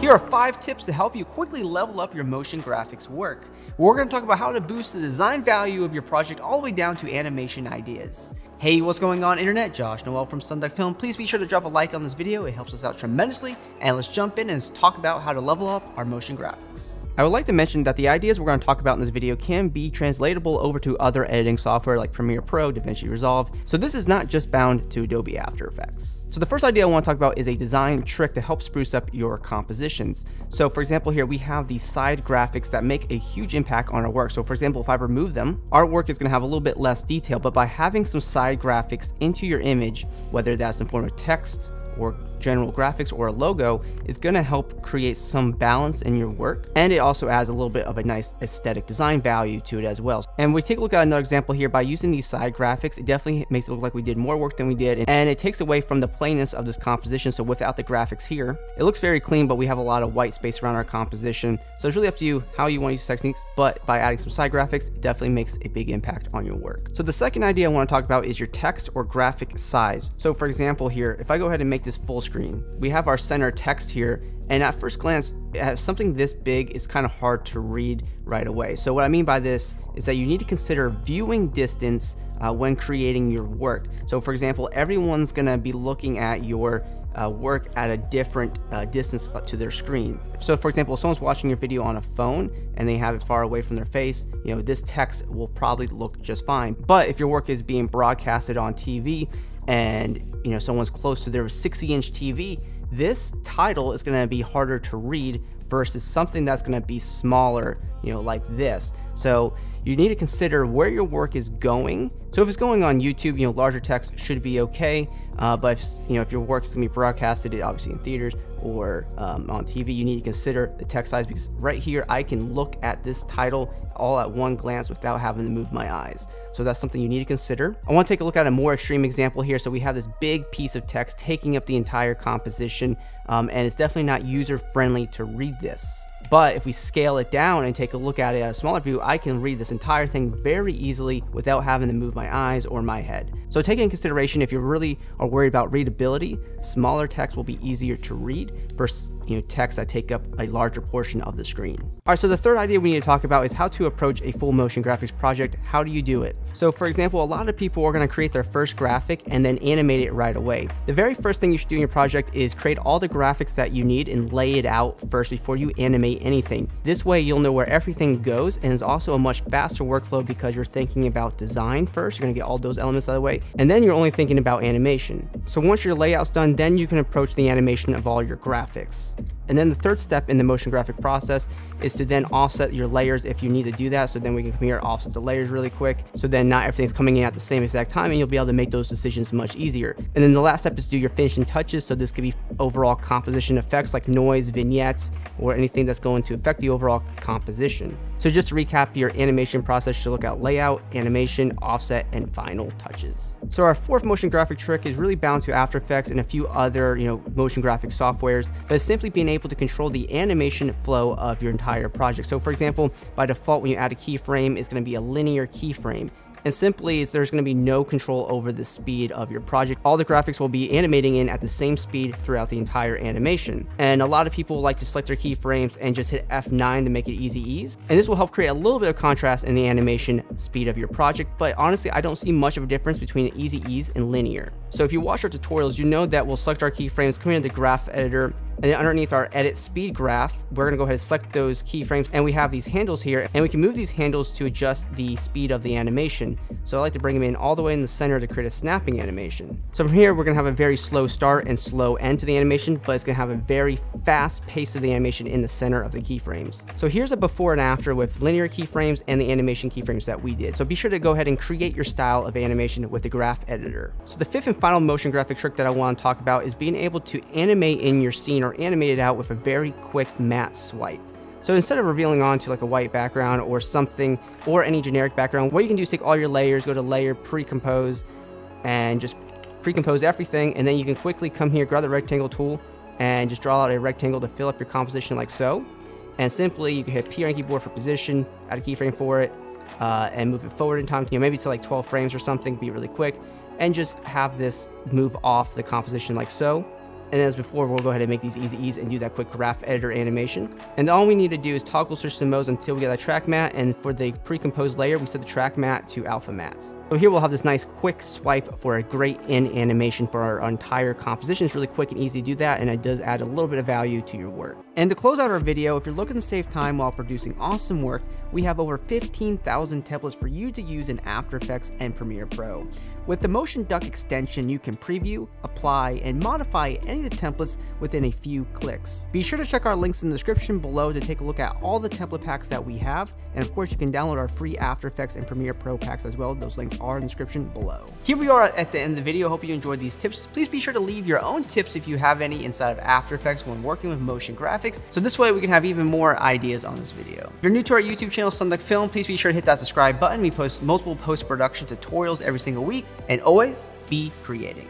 Here are five tips to help you quickly level up your motion graphics work. We're going to talk about how to boost the design value of your project all the way down to animation ideas. Hey, what's going on internet? Josh Noel from Sonduck Film. Please be sure to drop a like on this video. It helps us out tremendously. And let's jump in and talk about how to level up our motion graphics. I would like to mention that the ideas we're going to talk about in this video can be translatable over to other editing software like Premiere Pro, DaVinci Resolve, so this is not just bound to Adobe After Effects. So the first idea I want to talk about is a design trick to help spruce up your compositions. So for example here we have these side graphics that make a huge impact on our work. So for example if I remove them, our work is going to have a little bit less detail, but by having some side graphics into your image, whether that's in form of text, or general graphics or a logo is going to help create some balance in your work and it also adds a little bit of a nice aesthetic design value to it as well. And we take a look at another example here by using these side graphics it definitely makes it look like we did more work than we did and it takes away from the plainness of this composition so without the graphics here it looks very clean but we have a lot of white space around our composition so it's really up to you how you want to use techniques but by adding some side graphics it definitely makes a big impact on your work. So the second idea I want to talk about is your text or graphic size. So for example here if I go ahead and make this full screen. We have our center text here, and at first glance, something this big is kind of hard to read right away. So what I mean by this is that you need to consider viewing distance uh, when creating your work. So for example, everyone's gonna be looking at your uh, work at a different uh, distance to their screen. So for example, if someone's watching your video on a phone and they have it far away from their face, you know, this text will probably look just fine. But if your work is being broadcasted on TV and you know someone's close to their 60 inch TV, this title is going to be harder to read versus something that's going to be smaller, you know, like this. So you need to consider where your work is going. So if it's going on YouTube, you know, larger text should be okay. Uh, but if, you know, if your work is going to be broadcasted, obviously in theaters or um, on TV, you need to consider the text size because right here I can look at this title all at one glance without having to move my eyes. So that's something you need to consider. I want to take a look at a more extreme example here. So we have this big piece of text taking up the entire composition um, and it's definitely not user friendly to read this. But if we scale it down and take a look at it at a smaller view, I can read this entire thing very easily without having to move my eyes or my head. So take in consideration if you really are worried about readability, smaller text will be easier to read versus you know, text that take up a larger portion of the screen. All right, so the third idea we need to talk about is how to approach a full motion graphics project. How do you do it? So for example, a lot of people are gonna create their first graphic and then animate it right away. The very first thing you should do in your project is create all the graphics that you need and lay it out first before you animate anything. This way you'll know where everything goes and it's also a much faster workflow because you're thinking about design first. You're gonna get all those elements out of the way and then you're only thinking about animation. So once your layout's done, then you can approach the animation of all your graphics. And then the third step in the motion graphic process is to then offset your layers if you need to do that. So then we can come here, offset the layers really quick. So then not everything's coming in at the same exact time and you'll be able to make those decisions much easier. And then the last step is do your finishing touches. So this could be overall composition effects like noise, vignettes, or anything that's going to affect the overall composition. So just to recap, your animation process should look at layout, animation, offset, and final touches. So our fourth motion graphic trick is really bound to After Effects and a few other, you know, motion graphic softwares, but it's simply being able to control the animation flow of your entire project. So for example, by default, when you add a keyframe, it's going to be a linear keyframe and simply there's going to be no control over the speed of your project. All the graphics will be animating in at the same speed throughout the entire animation. And a lot of people like to select their keyframes and just hit F9 to make it easy ease. And this will help create a little bit of contrast in the animation speed of your project, but honestly, I don't see much of a difference between easy ease and linear. So if you watch our tutorials, you know that we'll select our keyframes, come into the graph editor, and then underneath our edit speed graph, we're gonna go ahead and select those keyframes and we have these handles here and we can move these handles to adjust the speed of the animation. So I like to bring them in all the way in the center to create a snapping animation. So from here, we're gonna have a very slow start and slow end to the animation, but it's gonna have a very fast pace of the animation in the center of the keyframes. So here's a before and after with linear keyframes and the animation keyframes that we did. So be sure to go ahead and create your style of animation with the graph editor. So the fifth and final motion graphic trick that I wanna talk about is being able to animate in your scene or are animated out with a very quick matte swipe. So instead of revealing onto like a white background or something, or any generic background, what you can do is take all your layers, go to layer, pre-compose, and just pre-compose everything, and then you can quickly come here, grab the rectangle tool, and just draw out a rectangle to fill up your composition like so. And simply, you can hit P on keyboard for position, add a keyframe for it, uh, and move it forward in time, you know, maybe to like 12 frames or something, be really quick, and just have this move off the composition like so And as before, we'll go ahead and make these easy ease and do that quick graph editor animation. And all we need to do is toggle switch the modes until we get that track matte. And for the pre-composed layer, we set the track matte to alpha matte. So here we'll have this nice quick swipe for a great in animation for our entire composition. It's really quick and easy to do that, and it does add a little bit of value to your work. And to close out our video, if you're looking to save time while producing awesome work, we have over 15,000 templates for you to use in After Effects and Premiere Pro. With the Motion Duck extension, you can preview, apply, and modify any of the templates within a few clicks. Be sure to check our links in the description below to take a look at all the template packs that we have, and of course you can download our free After Effects and Premiere Pro packs as well. Those links are in the description below. Here we are at the end of the video. Hope you enjoyed these tips. Please be sure to leave your own tips if you have any inside of After Effects when working with motion graphics, so this way we can have even more ideas on this video. If you're new to our YouTube channel, Sonduck Film, please be sure to hit that subscribe button. We post multiple post-production tutorials every single week, and always be creating.